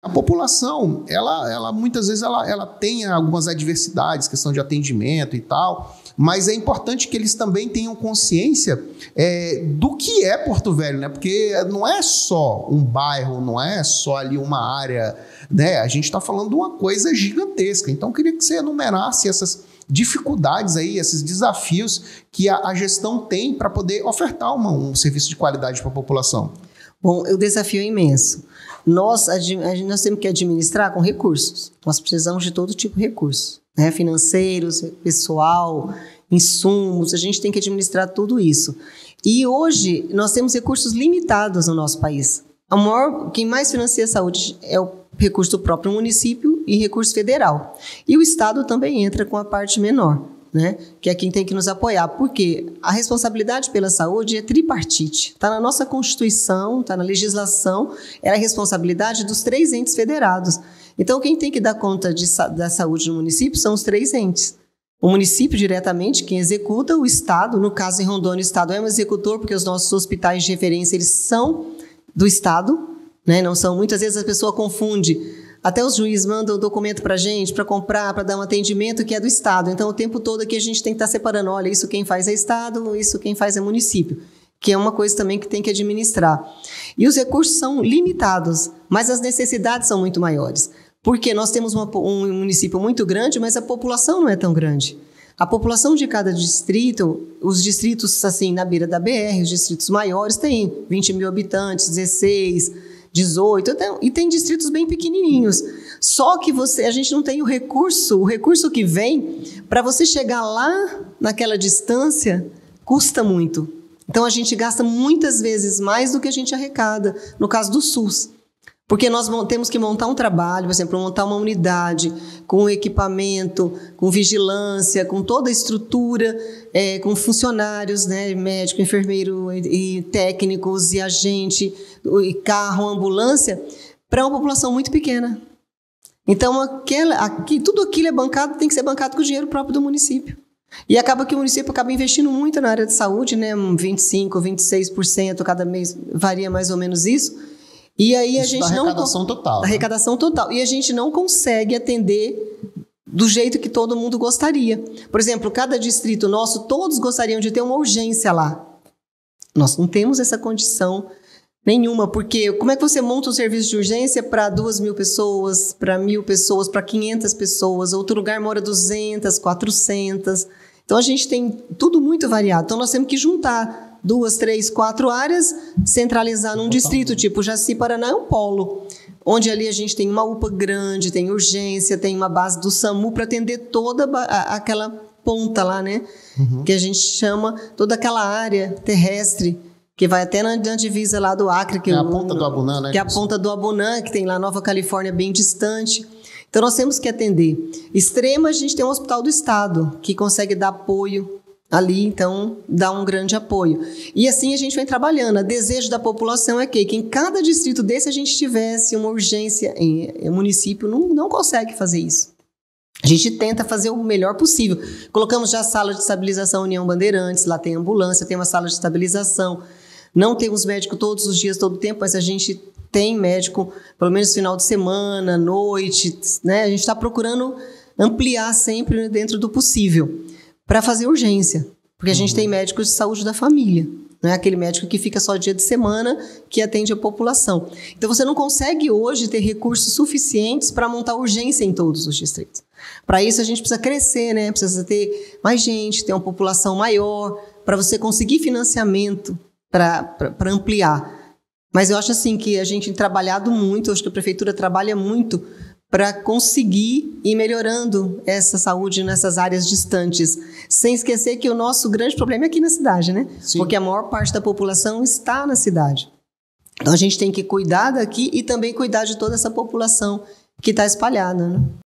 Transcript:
A população, ela, ela muitas vezes ela, ela tem algumas adversidades, questão de atendimento e tal, mas é importante que eles também tenham consciência é, do que é Porto Velho, né? Porque não é só um bairro, não é só ali uma área, né? A gente está falando de uma coisa gigantesca. Então, queria que você enumerasse essas dificuldades aí, esses desafios que a, a gestão tem para poder ofertar uma, um serviço de qualidade para a população. Bom, o desafio é imenso. Nós, nós temos que administrar com recursos. Nós precisamos de todo tipo de recursos, né? financeiros, pessoal, insumos, a gente tem que administrar tudo isso. E hoje nós temos recursos limitados no nosso país. A maior, quem mais financia a saúde é o recurso do próprio município e recurso federal. E o Estado também entra com a parte menor né? Que é quem tem que nos apoiar. Porque a responsabilidade pela saúde é tripartite. Está na nossa Constituição, está na legislação, é a responsabilidade dos três entes federados. Então, quem tem que dar conta de, da saúde no município são os três entes. O município diretamente, quem executa, o Estado, no caso em Rondônia, o Estado é um executor, porque os nossos hospitais de referência eles são do Estado, né? não são. Muitas vezes a pessoa confunde até os juízes mandam o documento para a gente, para comprar, para dar um atendimento que é do Estado. Então, o tempo todo aqui a gente tem que estar tá separando: olha, isso quem faz é Estado, isso quem faz é município, que é uma coisa também que tem que administrar. E os recursos são limitados, mas as necessidades são muito maiores. Porque nós temos uma, um município muito grande, mas a população não é tão grande. A população de cada distrito, os distritos assim na beira da BR, os distritos maiores, têm 20 mil habitantes, 16 18, então, e tem distritos bem pequenininhos. Só que você, a gente não tem o recurso, o recurso que vem para você chegar lá naquela distância custa muito. Então a gente gasta muitas vezes mais do que a gente arrecada, no caso do SUS. Porque nós temos que montar um trabalho, por exemplo, montar uma unidade com equipamento, com vigilância, com toda a estrutura, é, com funcionários, né, médico, enfermeiro e, e técnicos e agente, e carro, ambulância, para uma população muito pequena. Então, aquela, aqui, tudo aquilo é bancado, tem que ser bancado com o dinheiro próprio do município. E acaba que o município acaba investindo muito na área de saúde, né, 25, 26% cada mês, varia mais ou menos isso e aí a gente da não. Arrecadação total. Da né? arrecadação total. E a gente não consegue atender do jeito que todo mundo gostaria. Por exemplo, cada distrito nosso, todos gostariam de ter uma urgência lá. Nós não temos essa condição nenhuma, porque como é que você monta um serviço de urgência para duas mil pessoas, para mil pessoas, para 500 pessoas? Outro lugar mora 200, 400. Então a gente tem tudo muito variado. Então nós temos que juntar duas, três, quatro áreas, centralizar num distrito, tipo Jaci Paraná é um polo, onde ali a gente tem uma UPA grande, tem urgência, tem uma base do SAMU para atender toda a, aquela ponta lá, né? Uhum. Que a gente chama toda aquela área terrestre que vai até na, na divisa lá do Acre, que é a ponta do Abunã, né? Que é a ponta do Abunã, que tem lá Nova Califórnia bem distante. Então nós temos que atender. Extrema, a gente tem um hospital do estado que consegue dar apoio ali, então, dá um grande apoio. E assim a gente vem trabalhando. O desejo da população é que, que em cada distrito desse a gente tivesse uma urgência. O município não, não consegue fazer isso. A gente tenta fazer o melhor possível. Colocamos já a sala de estabilização União Bandeirantes, lá tem ambulância, tem uma sala de estabilização. Não temos médico todos os dias, todo o tempo, mas a gente tem médico, pelo menos final de semana, noite, né? A gente está procurando ampliar sempre dentro do possível para fazer urgência. Porque a gente tem uhum. médicos de saúde da família. Não é aquele médico que fica só dia de semana que atende a população. Então você não consegue hoje ter recursos suficientes para montar urgência em todos os distritos. Para isso a gente precisa crescer, né? Precisa ter mais gente, ter uma população maior, para você conseguir financiamento para ampliar. Mas eu acho assim que a gente tem trabalhado muito, acho que a prefeitura trabalha muito para conseguir ir melhorando essa saúde nessas áreas distantes. Sem esquecer que o nosso grande problema é aqui na cidade, né? Sim. Porque a maior parte da população está na cidade. Então a gente tem que cuidar daqui e também cuidar de toda essa população que está espalhada. Né?